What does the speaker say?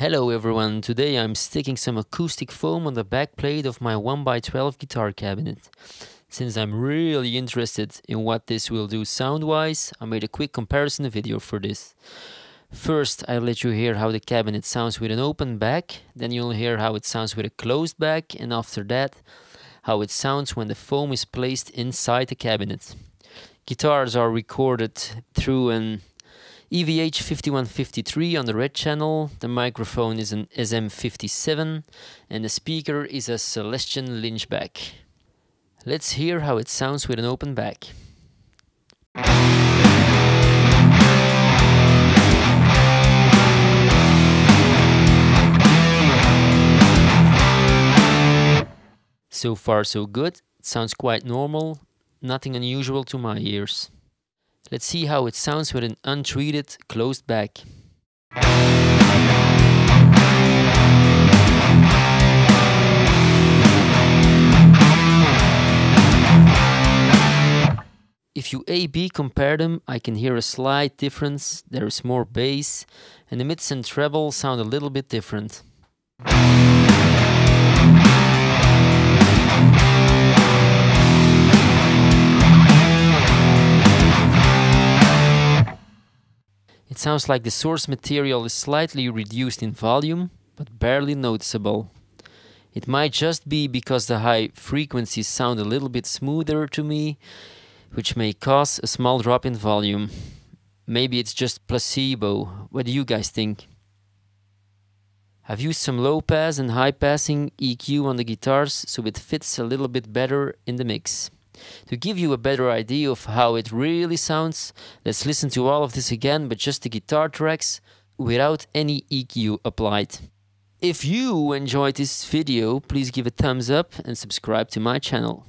Hello everyone, today I'm sticking some acoustic foam on the back plate of my 1x12 guitar cabinet. Since I'm really interested in what this will do sound-wise, I made a quick comparison video for this. First, I'll let you hear how the cabinet sounds with an open back, then you'll hear how it sounds with a closed back, and after that, how it sounds when the foam is placed inside the cabinet. Guitars are recorded through an EVH 5150 III on the red channel, the microphone is an SM57 and the speaker is a Celestion Lynchback. Let's hear how it sounds with an open back. So far so good, it sounds quite normal, nothing unusual to my ears. Let's see how it sounds with an untreated closed back. If you A-B compare them, I can hear a slight difference, there is more bass, and the mids and treble sound a little bit different. Sounds like the source material is slightly reduced in volume, but barely noticeable. It might just be because the high frequencies sound a little bit smoother to me, which may cause a small drop in volume. Maybe it's just placebo. What do you guys think? I've used some low pass and high passing EQ on the guitars so it fits a little bit better in the mix. To give you a better idea of how it really sounds, let's listen to all of this again, but just the guitar tracks without any EQ applied. If you enjoyed this video, please give a thumbs up and subscribe to my channel.